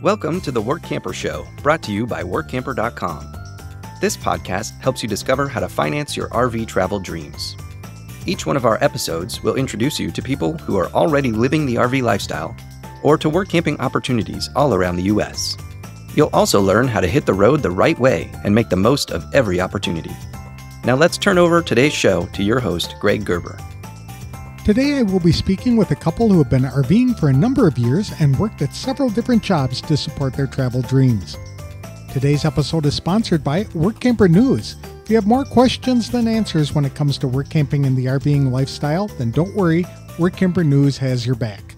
Welcome to the Workamper Show, brought to you by Workamper.com. This podcast helps you discover how to finance your RV travel dreams. Each one of our episodes will introduce you to people who are already living the RV lifestyle or to work camping opportunities all around the U.S. You'll also learn how to hit the road the right way and make the most of every opportunity. Now let's turn over today's show to your host, Greg Gerber. Today I will be speaking with a couple who have been RVing for a number of years and worked at several different jobs to support their travel dreams. Today's episode is sponsored by Workamper News. If you have more questions than answers when it comes to work camping and the RVing lifestyle, then don't worry, Workamper News has your back.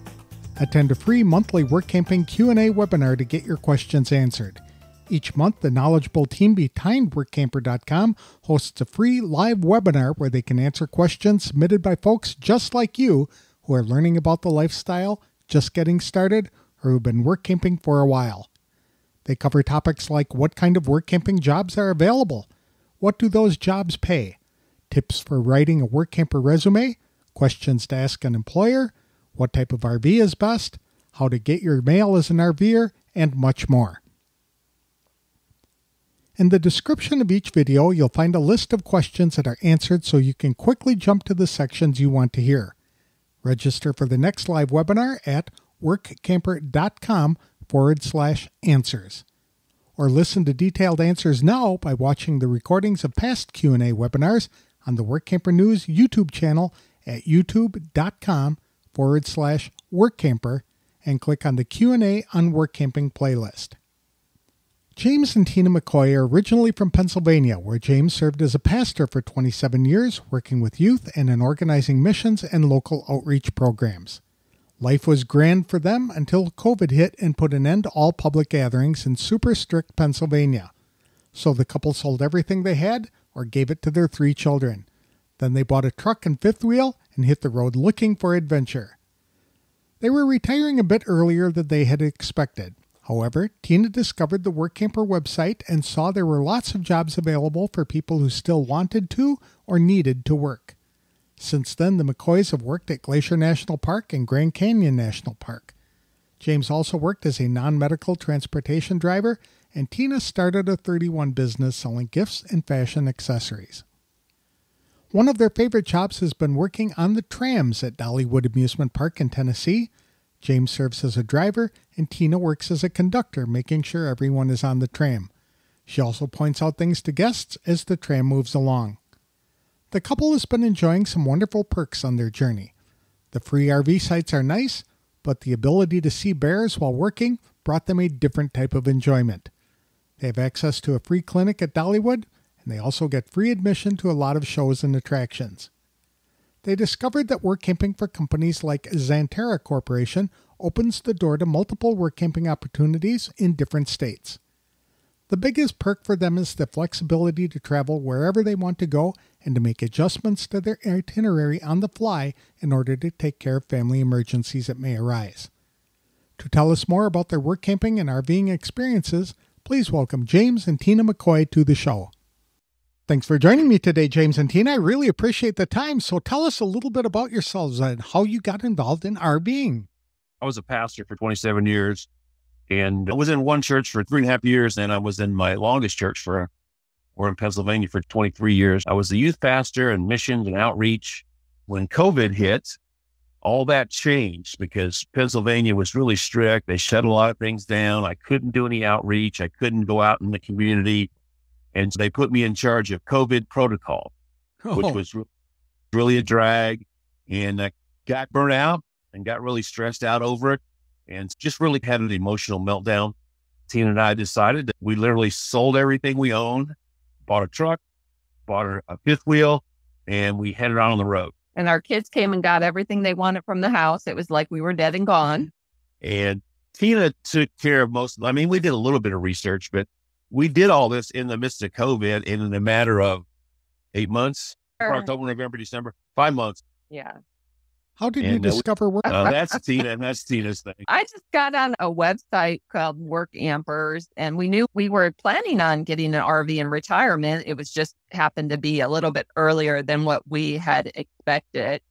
Attend a free monthly work camping Q&A webinar to get your questions answered. Each month, the knowledgeable team behind Workamper.com hosts a free live webinar where they can answer questions submitted by folks just like you who are learning about the lifestyle, just getting started, or who've been work camping for a while. They cover topics like what kind of work camping jobs are available, what do those jobs pay, tips for writing a work camper resume, questions to ask an employer, what type of RV is best, how to get your mail as an RVer, and much more. In the description of each video, you'll find a list of questions that are answered so you can quickly jump to the sections you want to hear. Register for the next live webinar at workamper.com forward slash answers. Or listen to detailed answers now by watching the recordings of past Q&A webinars on the Workamper News YouTube channel at youtube.com forward slash workamper and click on the Q&A on Work Camping playlist. James and Tina McCoy are originally from Pennsylvania, where James served as a pastor for 27 years, working with youth and in organizing missions and local outreach programs. Life was grand for them until COVID hit and put an end to all public gatherings in super strict Pennsylvania. So the couple sold everything they had or gave it to their three children. Then they bought a truck and fifth wheel and hit the road looking for adventure. They were retiring a bit earlier than they had expected. However, Tina discovered the Workamper website and saw there were lots of jobs available for people who still wanted to or needed to work. Since then, the McCoys have worked at Glacier National Park and Grand Canyon National Park. James also worked as a non medical transportation driver, and Tina started a 31 business selling gifts and fashion accessories. One of their favorite jobs has been working on the trams at Dollywood Amusement Park in Tennessee, James serves as a driver, and Tina works as a conductor, making sure everyone is on the tram. She also points out things to guests as the tram moves along. The couple has been enjoying some wonderful perks on their journey. The free RV sites are nice, but the ability to see bears while working brought them a different type of enjoyment. They have access to a free clinic at Dollywood, and they also get free admission to a lot of shows and attractions they discovered that work camping for companies like Xanterra Corporation opens the door to multiple work camping opportunities in different states. The biggest perk for them is the flexibility to travel wherever they want to go and to make adjustments to their itinerary on the fly in order to take care of family emergencies that may arise. To tell us more about their work camping and RVing experiences, please welcome James and Tina McCoy to the show. Thanks for joining me today, James and Tina. I really appreciate the time. So tell us a little bit about yourselves and how you got involved in RVing. I was a pastor for 27 years and I was in one church for three and a half years. And I was in my longest church for, or in Pennsylvania for 23 years. I was the youth pastor and missions and outreach. When COVID hit, all that changed because Pennsylvania was really strict. They shut a lot of things down. I couldn't do any outreach. I couldn't go out in the community. And they put me in charge of COVID protocol, oh. which was re- really a drag. And I got burnt out and got really stressed out over it and just really had an emotional meltdown. Tina and I decided that we literally sold everything we owned, bought a truck, bought a fifth wheel, and we headed out on the road. And our kids came and got everything they wanted from the house. It was like we were dead and gone. And Tina took care of most. I mean, we did a little bit of research, but we did all this in the midst of COVID and in a matter of eight months, sure. October, November, December, five months. Yeah. How did and, you discover work? Uh, that's Tina, and that's Tina's thing. I just got on a website called Workampers, and we knew we were planning on getting an RV in retirement. It was just happened to be a little bit earlier than what we had expected.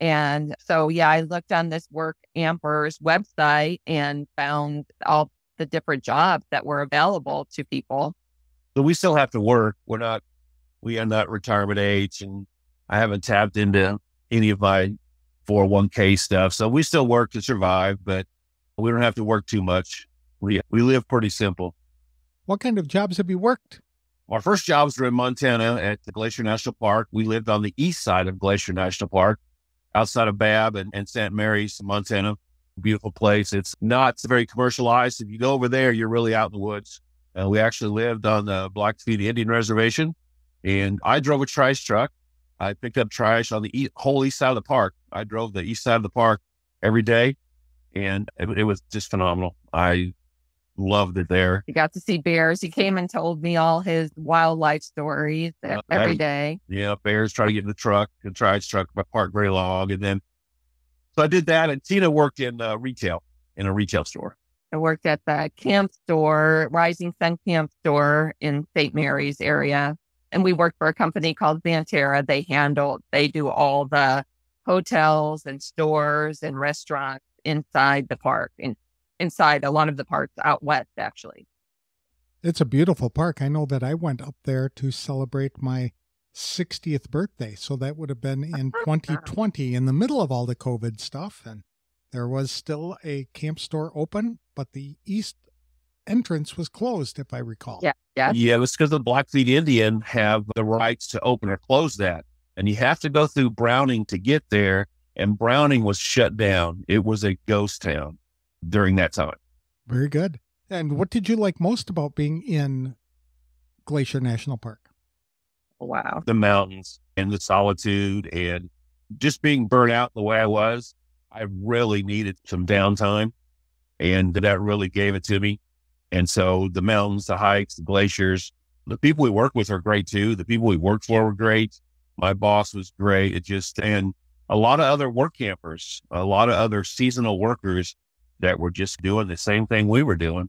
And so, yeah, I looked on this Work Ampers website and found all the different jobs that were available to people. So we still have to work. We're not, we are not retirement age and I haven't tapped into any of my 401k stuff. So we still work to survive, but we don't have to work too much. We, we live pretty simple. What kind of jobs have you worked? Our first jobs were in Montana at the Glacier National Park. We lived on the east side of Glacier National Park, outside of Babb and, and St. Mary's, Montana. Beautiful place. It's not very commercialized. If you go over there, you're really out in the woods. Uh, we actually lived on the Blackfeet Indian Reservation, and I drove a trash truck. I picked up trash on the east, whole east side of the park. I drove the east side of the park every day, and it, it was just phenomenal. I loved it there. He got to see bears. He came and told me all his wildlife stories Uh, every I- day. Yeah, bears try to get in the truck, the trash truck, my park very long. And then, so I did that. And Tina worked in uh, retail, in a retail store. I worked at the camp store, Rising Sun Camp store in St. Mary's area. And we worked for a company called Xanterra. They handle, they do all the hotels and stores and restaurants inside the park and inside a lot of the parks out west, actually. It's a beautiful park. I know that I went up there to celebrate my 60th birthday. So that would have been in 2020 in the middle of all the COVID stuff. And there was still a camp store open, but the east entrance was closed, if I recall. Yeah. Yeah. Yeah, it was because the Blackfeet Indian have the rights to open or close that. And you have to go through Browning to get there. And Browning was shut down. It was a ghost town during that time. Very good. And what did you like most about being in Glacier National Park? Oh, wow. the mountains and the solitude and just being burnt out the way I was, I really needed some downtime. And that really gave it to me. And so the mountains, the hikes, the glaciers, the people we work with are great too. The people we worked for were great. My boss was great. It just, and a lot of other work campers, a lot of other seasonal workers that were just doing the same thing we were doing.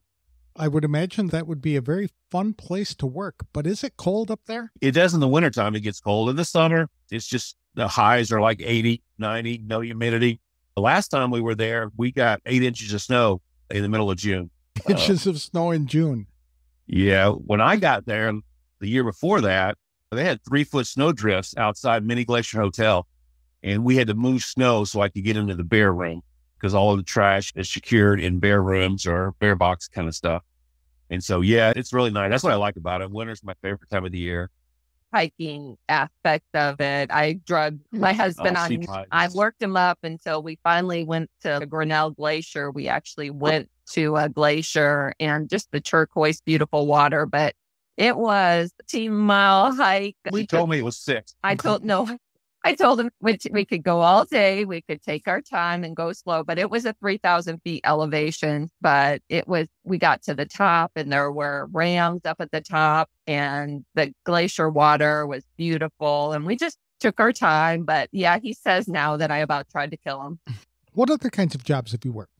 I would imagine that would be a very fun place to work, but is it cold up there? It does in the wintertime. It gets cold. In the summer, it's just the highs are like 80, 90, no humidity. The last time we were there, we got eight inches of snow in the middle of June. Uh, Inches of snow in June. Yeah. When I got there the year before that, they had three foot snow drifts outside Many Glacier Hotel. And we had to move snow so I could get into the bear room because all of the trash is secured in bear rooms or bear box kind of stuff. And so, yeah, it's really nice. That's what I like about it. Winter's my favorite time of the year. hiking aspect of it. I drug my oh, husband Oh, on. I worked him up until we finally went to the Grinnell Glacier. We actually went to a glacier and just the turquoise, beautiful water. But it was a 10 mile hike. We told me it was six. I told no. I told him we, we could go all day. We could take our time and go slow, but it was a 3,000 feet elevation. But it was, we got to the top and there were rams up at the top and the glacier water was beautiful. And we just took our time. But yeah, he says now that I about tried to kill him. What other kinds of jobs have you worked?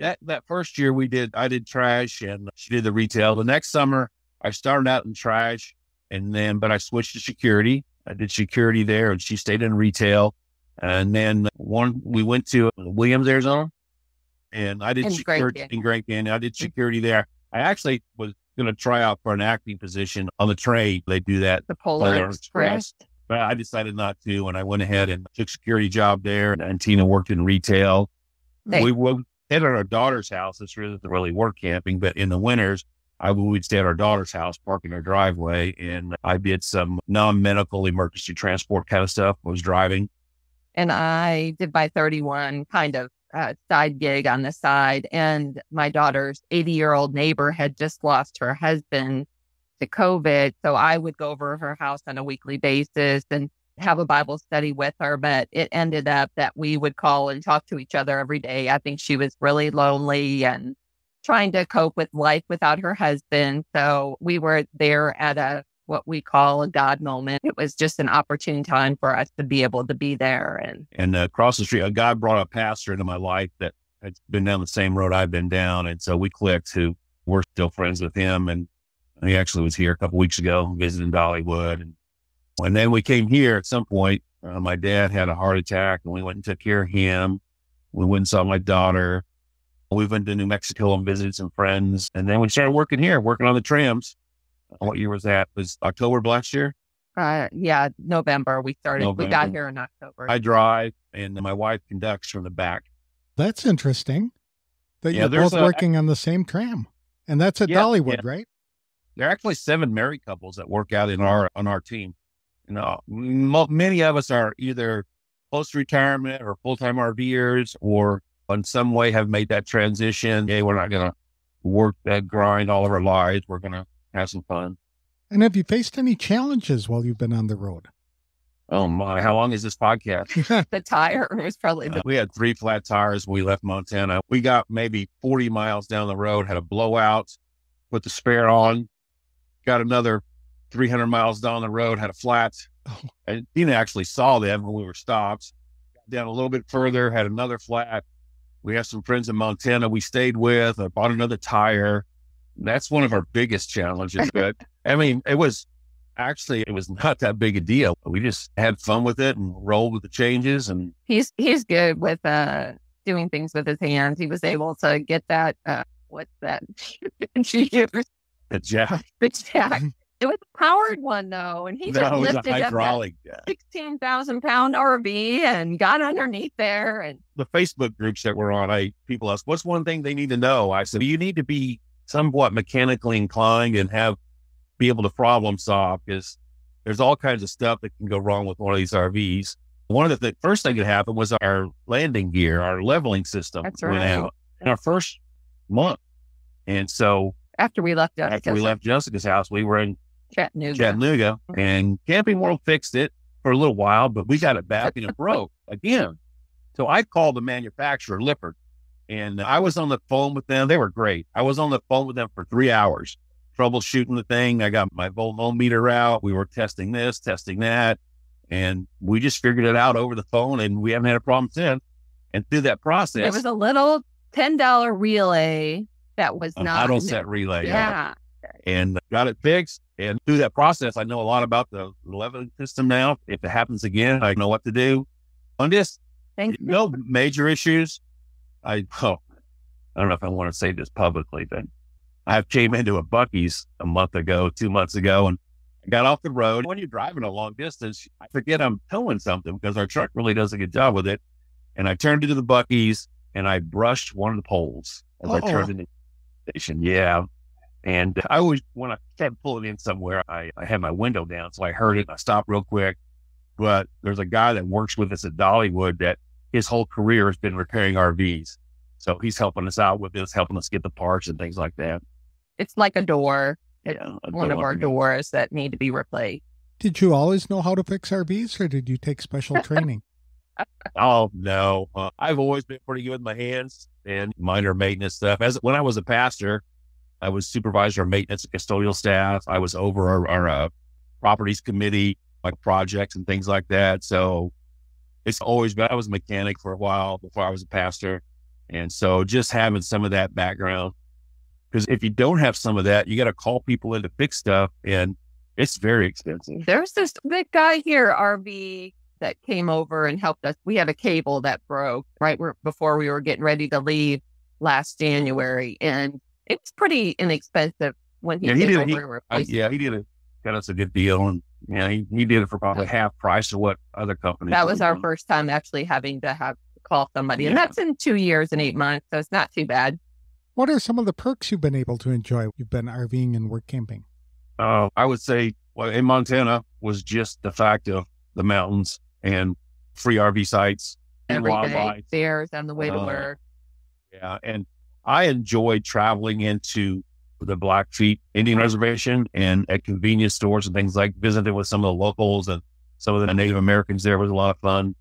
that that first year we did I did trash and she did the retail. The next summer I started out in trash and then but I switched to security. I did security there and she stayed in retail. And then one we went to Williams, Arizona. And I did In security Canyon. in Grand Canyon. I did mm. security there. I actually was gonna try out for an acting position on the train. They do that. The Polar, Polar Express. Express. But I decided not to and I went ahead and took security job there and Tina worked in retail. Hey. We stay at our daughter's house. This isn't really work camping, but in the winters, I would stay at our daughter's house, parking her driveway, and I did some non-medical emergency transport kind of stuff. I was driving. and I did my 31 kind of uh, side gig on the side. And my daughter's 80 year old neighbor had just lost her husband to COVID. So I would go over her house on a weekly basis and have a Bible study with her. But it ended up that we would call and talk to each other every day. I think she was really lonely and trying to cope with life without her husband. So we were there at a what we call a God moment. It was just an opportune time for us to be able to be there. And And across the street, a guy brought a pastor into my life that had been down the same road I've been down, and so we clicked. Who we're still friends with him, and he actually was here a couple weeks ago visiting Dollywood, and and then we came here at some point. Uh, my dad had a heart attack, and we went and took care of him. We went and saw my daughter, We went to New Mexico and visited some friends. And then we started working here, working on the trams. What year was that? It was October of last year? Uh, yeah, November. We started. We got here in October. I drive and my wife conducts from the back. That's interesting. That Yeah, you're both a- working on the same tram. And that's at Yeah, Dollywood, right? There are actually seven married couples that work out in our on our team. You know, mo- many of us are either post retirement or full time RVers, or in some way have made that transition. Hey, we're not going to work that grind all of our lives. We're going to have some fun. And have you faced any challenges while you've been on the road? Oh my! How long is this podcast? the tire was probably the Uh, we had three flat tires when we left Montana. We got maybe 40 miles down the road, had a blowout, put the spare on, got another 300 miles down the road, had a flat. Oh. And Tina actually saw them when we were stopped. Got down a little bit further, had another flat. We have some friends in Montana we stayed with. I bought another tire. That's one of our biggest challenges. But I mean, it was actually, it was not that big a deal. We just had fun with it and rolled with the changes and he's he's good with uh doing things with his hands. He was able to get that uh what's that the jack. the jack. It was a powered one though, and he just No, it a lifted up that sixteen thousand pound RV and got underneath there and The Facebook groups that we're on, I people ask, "What's one thing they need to know?" I said, "You need to be somewhat mechanically inclined and have be able to problem solve because there's all kinds of stuff that can go wrong with one of these RVs." One of the th- first thing that happened was our landing gear, our leveling system That's went right. out in our first month, and so after we left after we left Jessica's house, we were in Chattanooga. Chattanooga, mm-hmm. and Camping World fixed it for a little while, but we got it back and it broke again. So I called the manufacturer, Lippert, and I was on the phone with them. They were great. I was on the phone with them for three hours, troubleshooting the thing. I got my voltmeter out. We were testing this, testing that, and we just figured it out over the phone, and we haven't had a problem since. And through that process, It was a little ten dollar relay that was not auto set relay, Yeah. and got it fixed. And through that process, I know a lot about the leveling system now. If it happens again, I know what to do. On this, Thank you. no major issues. I oh, I don't know if I want to say this publicly, but I came into a Buc-ee's a month ago, two months ago, and I got off the road. When you're driving a long distance, I forget I'm towing something because our truck really does a good job with it. And I turned into the Buc-ee's and I brushed one of the poles as I Uh-oh. turned into the station. Yeah. And I always, when I kept pulling in somewhere, I, I had my window down. So I heard it. I stopped real quick. But there's a guy that works with us at Dollywood that his whole career has been repairing RVs. So he's helping us out with this, helping us get the parts and things like that. It's like a door. It's Yeah, a one of our doors that need to be replaced. Did you always know how to fix RVs or did you take special training? Oh no, uh, I've always been pretty good with my hands and minor maintenance stuff. As when I was a pastor, I was supervisor of maintenance and custodial staff. I was over our, our uh, properties committee, like projects and things like that. So it's always been. I was a mechanic for a while before I was a pastor, and so just having some of that background, because if you don't have some of that, you got to call people in to fix stuff, and it's very expensive. There's this big guy here, RV, that came over and helped us. We had a cable that broke right before we were getting ready to leave last January, and it was pretty inexpensive when he Yeah, he did- over he- and yeah, he did it. Got us a good deal, and yeah, he, he did it for probably half price of what other companies. that was our doing. first time actually having to have call somebody, and that's in two years and eight months, so it's not too bad. What are some of the perks you've been able to enjoy? You've been RVing and work camping. Uh, I would say, well, in Montana was just the fact of the mountains and free RV sites and Every day, wildlife. bears on the way to Uh, work. Yeah, and I enjoyed traveling into the Blackfeet Indian Reservation and at convenience stores and things like visiting with some of the locals and some of the Native Americans. There was a lot of fun.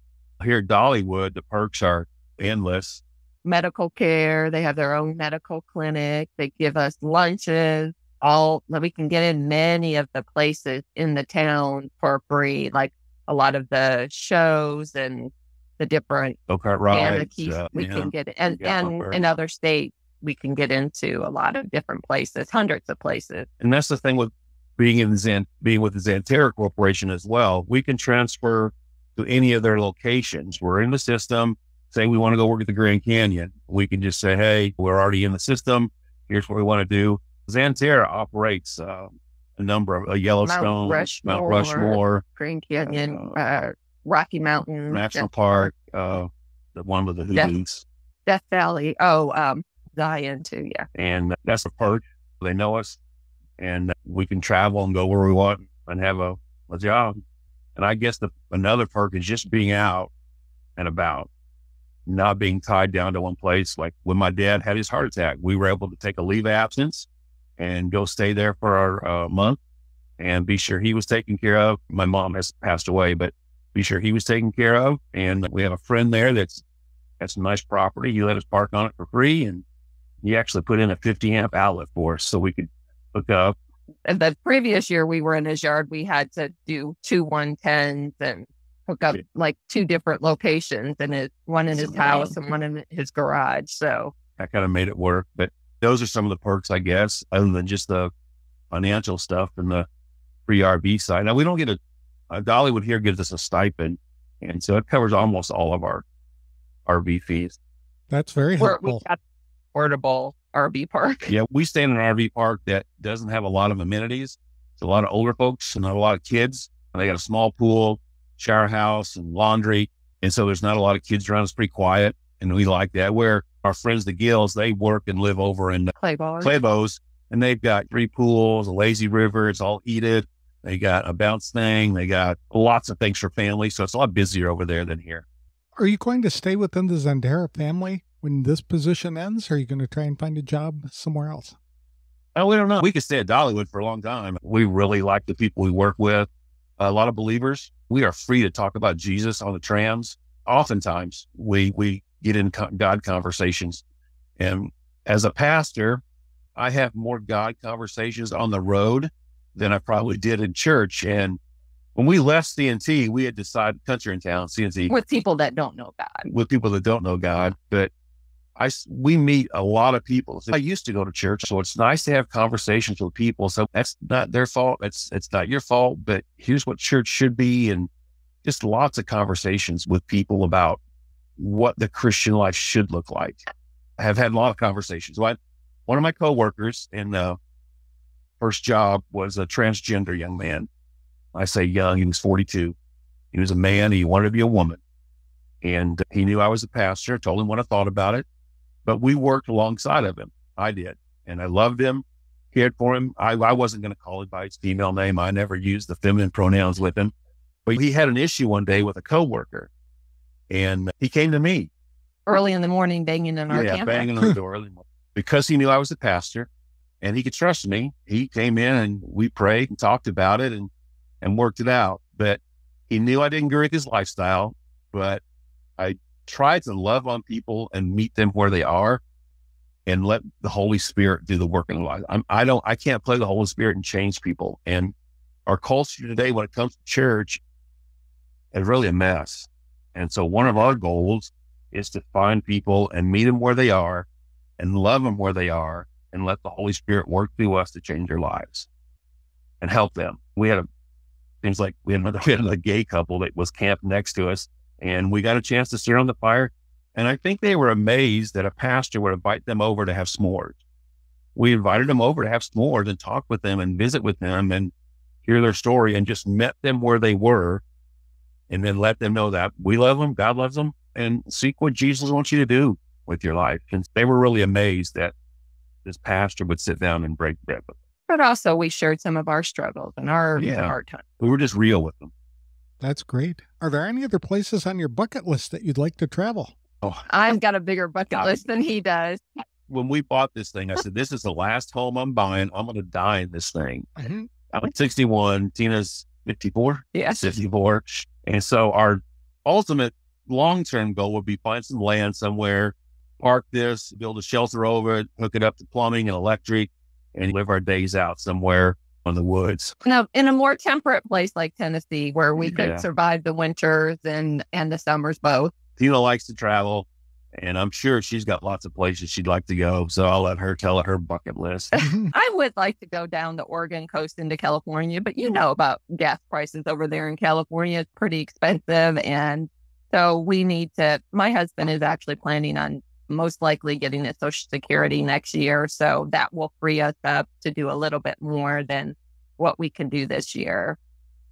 Here at Dollywood, the perks are endless. medical care. They have their own medical clinic. They give us lunches. All that we can get in many of the places in the town for free, like a lot of the shows and the different Go-kart rides. uh, we yeah. can get, and Yeah, and in other states we can get into a lot of different places, hundreds of places. And that's the thing with being in the Zan, being with the Xanterra Corporation as well. We can transfer to any of their locations. We're in the system. say we want to go work at the Grand Canyon, we can just say, hey, we're already in the system. Here's what we want to do. Xanterra operates uh, a number of uh, Yellowstone, Mount Rushmore, Mount Rushmore Grand Canyon, Uh, uh, Rocky Mountain, National Death, Park, uh, the one with the Death- Death Valley. Oh, um, Zion too. Yeah. And that's a perk. They know us and we can travel and go where we want and have a, a job. And I guess the another perk is just being out and about, not being tied down to one place. Like when my dad had his heart attack, we were able to take a leave absence and go stay there for our uh, month and be sure he was taken care of. My mom has passed away, but be sure he was taken care of. And we have a friend there that's has a nice property. He let us park on it for free and he actually put in a 50 amp outlet for us so we could hook up. And the previous year we were in his yard, we had to do two 110s and hook up Yeah. like two different locations and it, one in his house and one in his garage. So That kind of made it work. But those are some of the perks, I guess, other than just the financial stuff and the free RV side. Now we don't get a, uh, Dollywood here gives us a stipend. And so it covers almost all of our RV fees. That's very we're, helpful. we've got portable RV park. Yeah, we stay in an RV park that doesn't have a lot of amenities. It's a lot of older folks and not a lot of kids. And they got a small pool, shower house, and laundry. And so there's not a lot of kids around. It's pretty quiet. And we like that. Where our friends, the Gills, they work and live over in uh, Clabough's. And they've got three pools, a lazy river. It's all heated. They got a bounce thing. They got lots of things for family. So it's a lot busier over there than here. Are you going to stay within the Xanterra family when this position ends? Are you going to try and find a job somewhere else? Oh, we don't know. We could stay at Dollywood for a long time. We really like the people we work with. A lot of believers. We are free to talk about Jesus on the trams. Oftentimes, we we get in God conversations, and as a pastor, I have more God conversations on the road than I probably did in church. And when we left CNT, we had decided country in town CNT with people that don't know God. with people that don't know God, but I we meet a lot of people. I used to go to church, so it's nice to have conversations with people. So that's not their fault. It's it's not your fault, but here's what church should be, and just lots of conversations with people about what the Christian life should look like. I have had a lot of conversations. One one of my coworkers in the first job was a transgender young man. I say young, he was 42. He was a man. He wanted to be a woman. And he knew I was a pastor, told him what I thought about it. But we worked alongside of him. I did. And I loved him, cared for him. I, I wasn't going to call him by his female name. I never used the feminine pronouns with him. But he had an issue one day with a coworker. And he came to me. Early in the morning, banging in our yeah, camper. banging on the door early morning. because he knew I was a pastor and he could trust me. He came in and we prayed and talked about it and, and worked it out. But he knew I didn't agree with his lifestyle, but I tried to love on people and meet them where they are and let the Holy Spirit do the work in their life. I'm, I don't, I can't play the Holy Spirit and change people. And our culture today, when it comes to church, is really a mess. And so one of our goals is to find people and meet them where they are and love them where they are and let the Holy Spirit work through us to change their lives and help them. We had a, seems like we had another, we had a gay couple that was camped next to us and we got a chance to sit around the fire. And I think they were amazed that a pastor would invite them over to have s'mores. We invited them over to have s'mores and talk with them and visit with them and hear their story and just met them where they were and then let them know that we love them, God loves them, and seek what Jesus wants you to do with your life. And they were really amazed that this pastor would sit down and break bread with them. But also, we shared some of our struggles and our Yeah. hard times. We were just real with them. That's great. Are there any other places on your bucket list that you'd like to travel? Oh, I've got a bigger bucket list than he does. when we bought this thing, I said, "This is the last home I'm buying. I'm going to die in this thing." I'm 61. Tina's 54. Yes. 54. And so our ultimate long term goal would be find some land somewhere, park this, build a shelter over it, hook it up to plumbing and electric, and live our days out somewhere in the woods. Now, in a more temperate place like Tennessee, where we could Yeah. survive the winters and and the summers both. Tina likes to travel, and I'm sure she's got lots of places she'd like to go. So I'll let her tell her bucket list. I would like to go down the Oregon coast into California, but you know about gas prices over there in California. It's pretty expensive and So we need to, my husband is actually planning on most likely getting his Social Security next year. So that will free us up to do a little bit more than what we can do this year.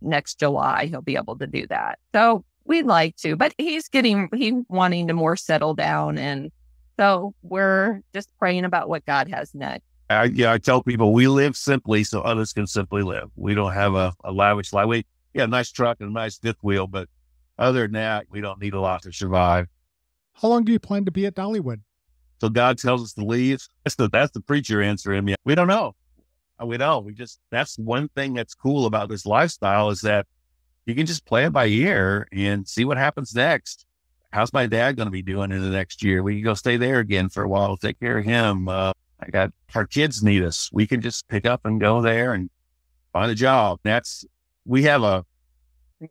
Next July, he'll be able to do that. So we'd like to, but he's getting, he's wanting to more settle down. And so we're just praying about what God has next. I, yeah, I tell people we live simply so others can simply live. We don't have a, a lavish life. We, yeah, a nice truck and a nice fifth wheel, but other than that, we don't need a lot to survive. How long do you plan to be at Dollywood? So God tells us to leave. That's the that's the preacher answer in me. We don't know. We don't. We just that's one thing that's cool about this lifestyle is that you can just play it by ear and see what happens next. How's my dad going to be doing in the next year? We can go stay there again for a while, take care of him. Uh, I got our kids need us. We can just pick up and go there and find a job. That's we have a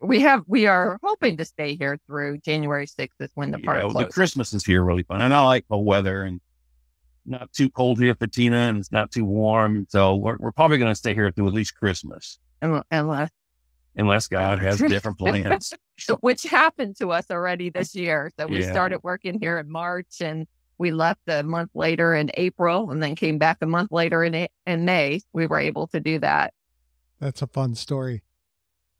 we have we are hoping to stay here through January sixth is when the park closes. The Christmas is here really fun, and I like the weather and not too cold here for Tina, and it's not too warm. So we're, we're probably going to stay here through at least Christmas, unless unless God has different plans, which happened to us already this year. So we yeah. started working here in March, and we left a month later in April, and then came back a month later in in May. We were able to do that. That's a fun story.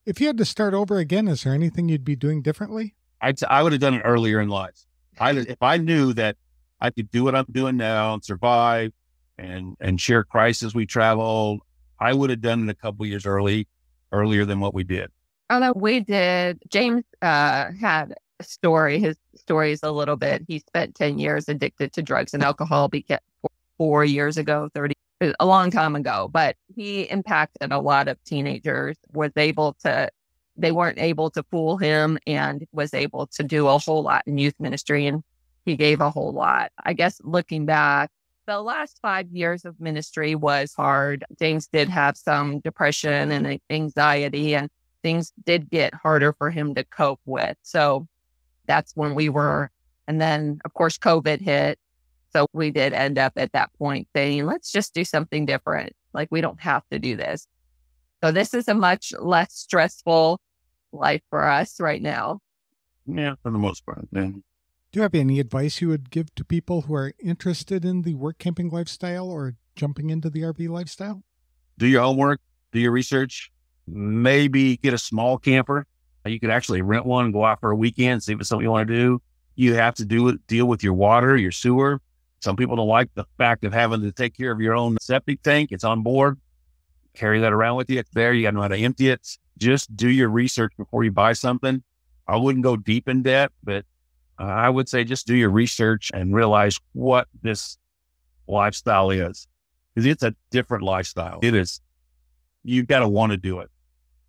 If you had to start over again, is there anything you'd be doing differently? I'd, I would have done it earlier in life. I, if I knew that I could do what I'm doing now and survive and, and share Christ as we travel, I would have done it a couple years early, earlier than what we did. Although we did, James uh, had a story. His story is a little bit. He spent 10 years addicted to drugs and alcohol because four years ago, 30 a long time ago, but he impacted a lot of teenagers, was able to, they weren't able to fool him and was able to do a whole lot in youth ministry. And he gave a whole lot. I guess looking back, the last five years of ministry was hard. James did have some depression and anxiety, and things did get harder for him to cope with. So that's when we were. And then, of course, COVID hit. So we did end up at that point saying, let's just do something different. Like we don't have to do this. So this is a much less stressful life for us right now. Yeah, for the most part. Yeah. Do you have any advice you would give to people who are interested in the work camping lifestyle or jumping into the RV lifestyle? Do your homework, do your research, maybe get a small camper. You could actually rent one, and go out for a weekend, see if it's something you want to do. You have to do deal with your water, your sewer, some people don't like the fact of having to take care of your own septic tank. It's on board. Carry that around with you. It's there. You got to know how to empty it. Just do your research before you buy something. I wouldn't go deep in debt, but Uh, I would say just do your research and realize what this lifestyle is because it's a different lifestyle. It is, you've got to want to do it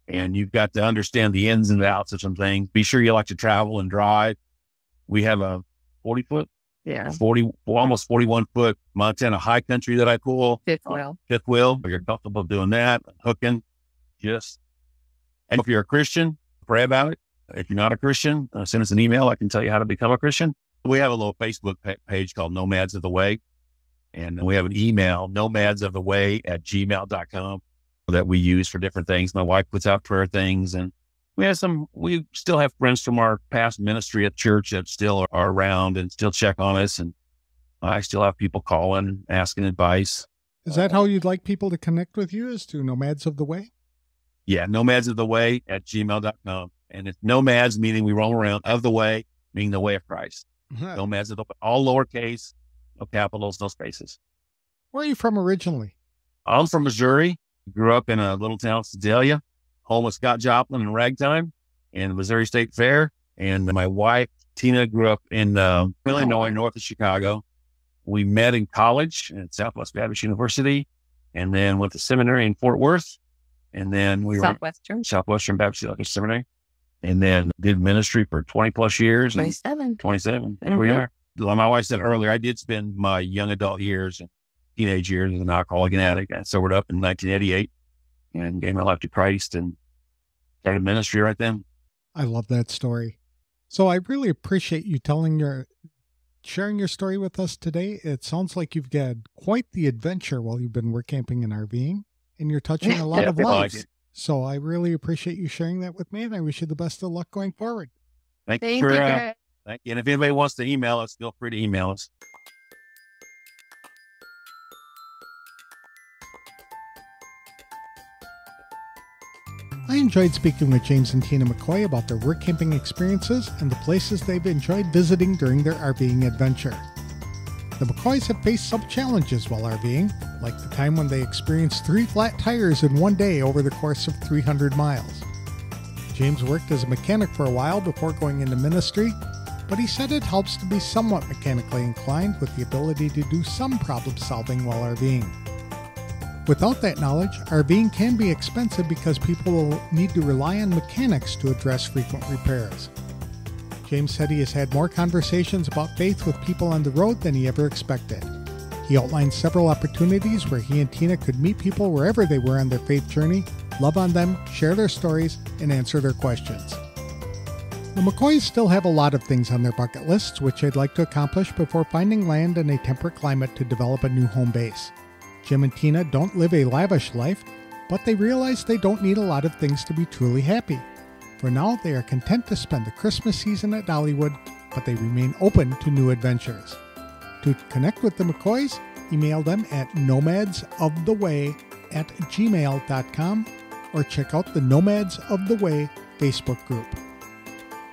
and you've got to understand the ins and outs of some things. Be sure you like to travel and drive. We have a 40 foot yeah. 40, almost 41 foot Montana high country that I pull. Fifth wheel. Fifth wheel. You're comfortable doing that, hooking, just. And if you're a Christian, pray about it. If you're not a Christian, uh, send us an email. I can tell you how to become a Christian. We have a little Facebook page called Nomads of the Way. And we have an email, nomads of the way at gmail.com that we use for different things. My wife puts out prayer things and we have some, we still have friends from our past ministry at church that still are, are around and still check on us. And I still have people calling, asking advice. Is that how you'd like people to connect with you? Is to Nomads of the Way? Yeah, Nomads of the Way at gmail.com. And it's nomads, meaning we roam around, of the way, meaning the way of Christ. Uh-huh. Nomads of all lowercase, no capitals, no spaces. Where are you from originally? I'm from Missouri. Grew up in a little town, Sedalia home of Scott Joplin and Ragtime and Missouri State Fair. And my wife, Tina, grew up in uh, Illinois, north of Chicago. We met in college at Southwest Baptist University and then went to seminary in Fort Worth. And then we Southwestern. were Southwestern Baptist Seminary. And then did ministry for 20 plus years. 27. 27. There mm-hmm. we are. Like my wife said earlier, I did spend my young adult years and teenage years as an alcoholic and addict. I sobered up in 1988 and gave my life to Christ and started ministry right then. I love that story. So I really appreciate you telling your sharing your story with us today. It sounds like you've had quite the adventure while you've been work camping and RVing, and you're touching a lot yeah, of lives. Like so I really appreciate you sharing that with me, and I wish you the best of luck going forward. Thank, Thank you. you. uh, thank you. And if anybody wants to email us, feel free to email us. I enjoyed speaking with James and Tina McCoy about their work camping experiences and the places they've enjoyed visiting during their RVing adventure. The McCoys have faced some challenges while RVing, like the time when they experienced three flat tires in one day over the course of 300 miles. James worked as a mechanic for a while before going into ministry, but he said it helps to be somewhat mechanically inclined with the ability to do some problem solving while RVing. Without that knowledge, RVing can be expensive because people will need to rely on mechanics to address frequent repairs. James said he has had more conversations about faith with people on the road than he ever expected. He outlined several opportunities where he and Tina could meet people wherever they were on their faith journey, love on them, share their stories, and answer their questions. The McCoys still have a lot of things on their bucket lists which they'd like to accomplish before finding land in a temperate climate to develop a new home base. Jim and Tina don't live a lavish life, but they realize they don't need a lot of things to be truly happy. For now, they are content to spend the Christmas season at Dollywood, but they remain open to new adventures. To connect with the McCoys, email them at nomadsoftheway at gmail.com or check out the Nomads of the Way Facebook group.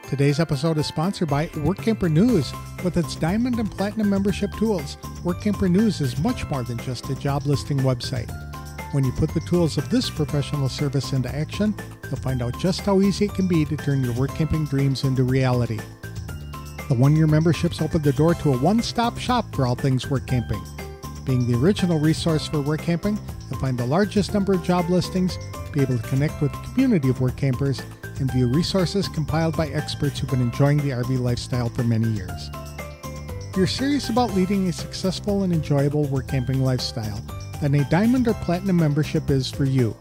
Today's episode is sponsored by Workamper News. With its diamond and platinum membership tools, Workamper News is much more than just a job listing website. When you put the tools of this professional service into action, you'll find out just how easy it can be to turn your work camping dreams into reality. The one year memberships open the door to a one stop shop for all things work camping. Being the original resource for work camping, you'll find the largest number of job listings, be able to connect with a community of work campers, and view resources compiled by experts who've been enjoying the RV lifestyle for many years. If you're serious about leading a successful and enjoyable work camping lifestyle, then a diamond or platinum membership is for you.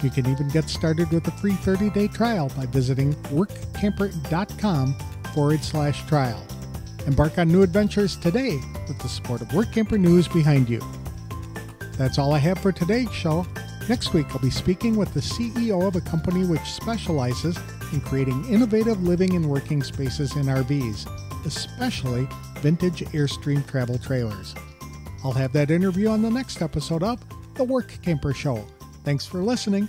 You can even get started with a free 30 day trial by visiting workamper.com forward slash trial. Embark on new adventures today with the support of Workamper News behind you. That's all I have for today's show. Next week, I'll be speaking with the CEO of a company which specializes in creating innovative living and working spaces in RVs, especially vintage Airstream travel trailers. I'll have that interview on the next episode of The Workamper Show. Thanks for listening.